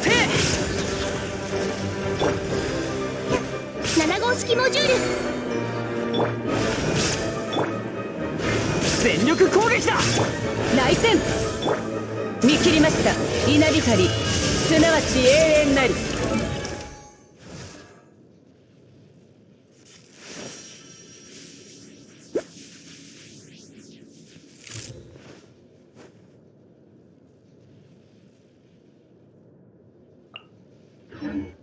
せ7号式モジュール。全力攻撃だ。内戦見切りました。稲光。すなわち永遠なり。Mm-hmm.